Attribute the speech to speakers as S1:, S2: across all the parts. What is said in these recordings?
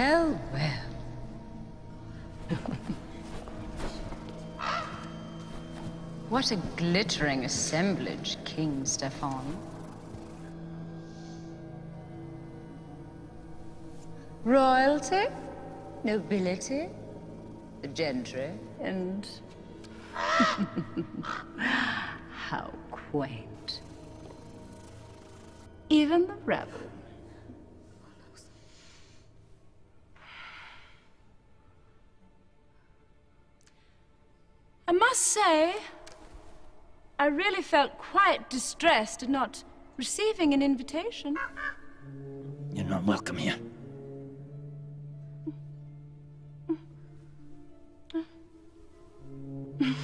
S1: Well, well. what a glittering assemblage, King Stefan. Royalty, nobility, the gentry, and... How quaint. Even the rebels.
S2: I must say, I really felt quite distressed at not receiving an invitation.
S3: You're not welcome here.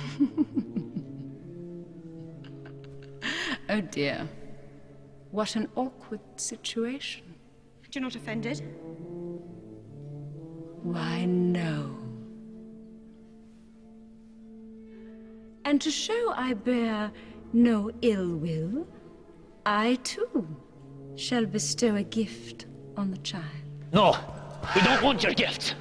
S1: oh dear. What an awkward situation.
S4: You're not offended?
S1: Why, no.
S2: And to show I bear no ill will, I too shall bestow a gift on the child.
S3: No, we don't want your gift.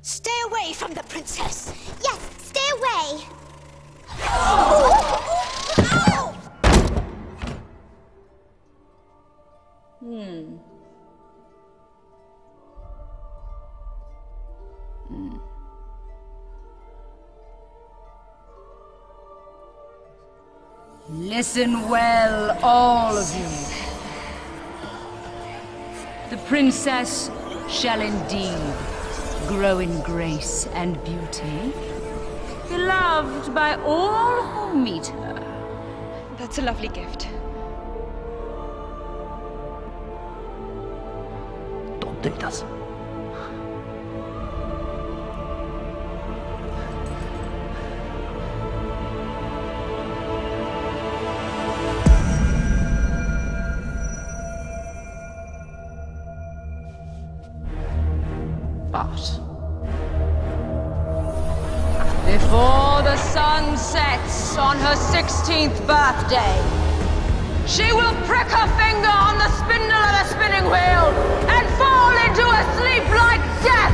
S5: Stay away from the princess. Yes,
S1: Listen well, all of you. The princess shall indeed grow in grace and beauty, beloved by all who meet her.
S4: That's a lovely gift.
S3: Don't do this.
S1: But before the sun sets on her 16th birthday, she will prick her finger on the spindle of a spinning wheel and fall into a sleep like death.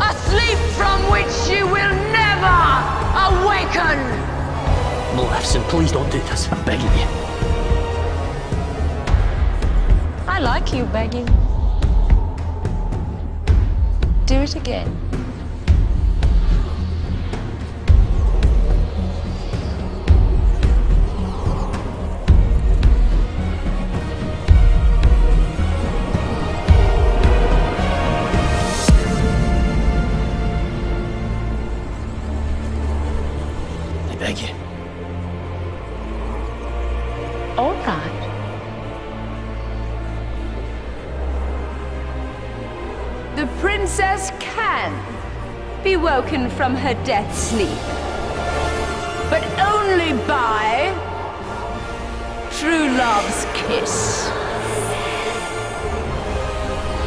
S1: A sleep from which she will never awaken.
S3: Maleficent, please don't do this. I'm begging you.
S1: I like you begging. Do it again.
S3: I beg you.
S1: All right.
S2: Princess can be woken from her death sleep. But only by true love's kiss.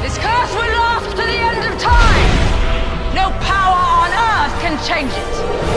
S1: This curse will last to the end of time! No power on earth can change it!